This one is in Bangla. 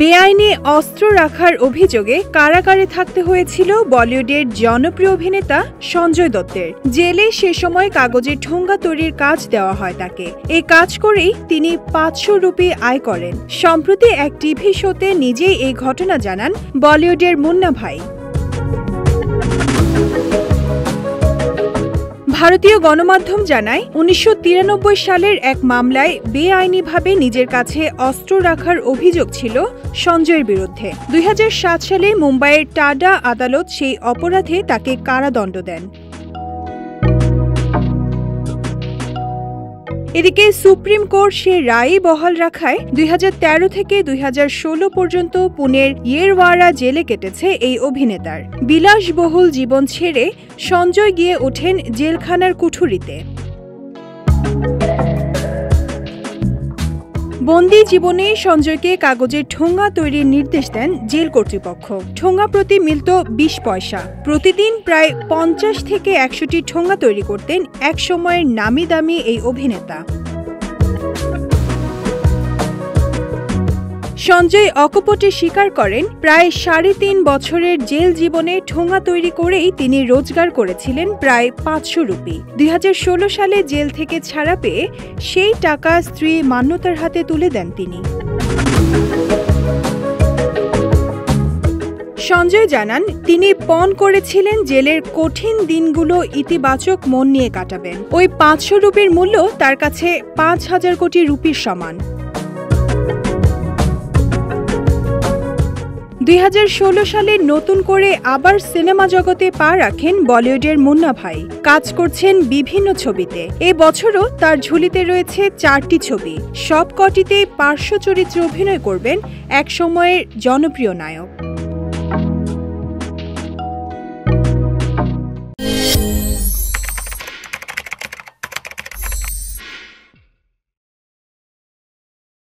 বেআইনি অস্ত্র রাখার অভিযোগে কারাগারে থাকতে হয়েছিল বলিউডের জনপ্রিয় অভিনেতা সঞ্জয় দত্তের। জেলে সে সময় কাগজের ঠোঙ্গা তৈরির কাজ দেওয়া হয় তাকে। এই কাজ করেই তিনি পাঁচশো রুপি আয় করেন। সম্প্রতি এক টিভি শোতে নিজেই এই ঘটনা জানান বলিউডের মুন্না ভাই। ভারতীয় গণমাধ্যম জানায়, উনিশশো তিরানব্বই সালের এক মামলায় বেআইনিভাবে নিজের কাছে অস্ত্র রাখার অভিযোগ ছিল সঞ্জয়ের বিরুদ্ধে। দুই হাজার সাত সালে মুম্বাইয়ের টাডা আদালত সেই অপরাধে তাকে কারাদণ্ড দেন। এদিকে সুপ্রিম কোর্ট সে রায়ই বহাল রাখায় দুই হাজার তেরো থেকে দুই হাজার ষোলো পর্যন্ত পুনের ইয়েরওয়ারা জেলে কেটেছে এই অভিনেতার। বিলাসবহুল জীবন ছেড়ে সঞ্জয় গিয়ে ওঠেন জেলখানার কুঠুরিতে। বন্দি জীবনে সঞ্জয়কে কাগজের ঠোঙ্গা তৈরির নির্দেশ দেন জেল কর্তৃপক্ষ। ঠোঙ্গা প্রতি মিলত বিশ পয়সা। প্রতিদিন প্রায় পঞ্চাশ থেকে একশোটি ঠোঙ্গা তৈরি করতেন এক সময়ের নামি দামি এই অভিনেতা। সঞ্জয় অকপটে স্বীকার করেন, প্রায় সাড়ে তিন বছরের জেল জীবনে ঠোঙা তৈরি করেই তিনি রোজগার করেছিলেন প্রায় পাঁচশো রুপি। দুই হাজার ষোলো সালে জেল থেকে ছাড়া পেয়ে সেই টাকা স্ত্রী মান্যতার হাতে তুলে দেন তিনি। সঞ্জয় জানান, তিনি পণ করেছিলেন জেলের কঠিন দিনগুলো ইতিবাচক মন নিয়ে কাটাবেন। ওই পাঁচশো রুপির মূল্য তার কাছে পাঁচ হাজার কোটি রুপির সমান। দুই হাজার ষোলো সালে নতুন করে আবার সিনেমা জগতে পা রাখেন বলিউডের মুন্না ভাই। কাজ করছেন বিভিন্ন ছবিতে। এ বছরও তার ঝুলিতে রয়েছে চারটি ছবি। সব কটিতে পার্শ্ব চরিত্রে অভিনয় করবেন এক সময়ের জনপ্রিয় নায়ক।